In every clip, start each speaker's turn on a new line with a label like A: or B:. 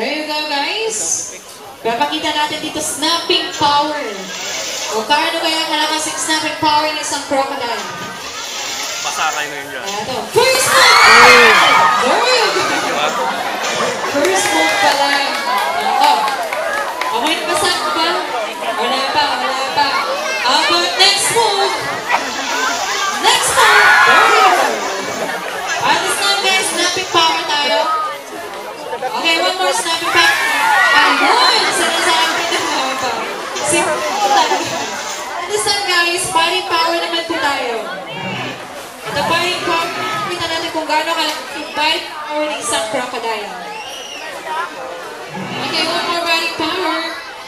A: go, guys. Papakita natin dito snapping power. O kaano kaya kalakas ang snapping power ng isang crocodile?
B: Pasakay na yun dyan.
A: Ayan to. First move! Very good.
B: Diba?
A: First move pa lang. Ako. Amoy na basak ba? Wala pa, wala pa. How about next move? Next move! Very good. At this time, guys, snapping power tayo. Okay, one more snapping power. Ayun! Sinasabi na nga ba? At time, guys, body power naman po tayo. Ito body power. Kita natin kung gaano kalaki yung body power ng isang crocodile. Okay, one more body power.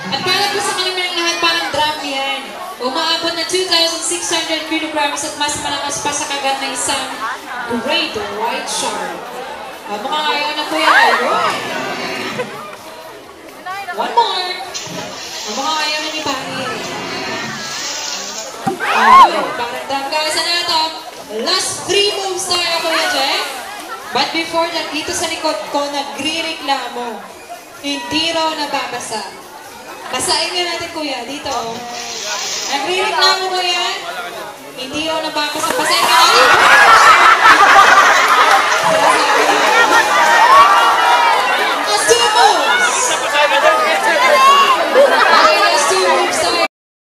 A: At para po sa kanilang lahat, parang drum yan. Umaabot na 2,600 kilograms at mas malakas pa sa kagat ng isang great white shark. Uh, mukhang ayaw na po yan. One more. Ang mga ayaw na ni Pangil. Ayun, parang drum guys. Ano na to? Last three moves tayo, Kuya Jay. But before that, dito sa likod ko, nagre-reklamo. Hindi raw nababasa. Basahin nga natin, Kuya, dito. Nagre-reklamo ko yan. Hindi raw nababasa. Basahin.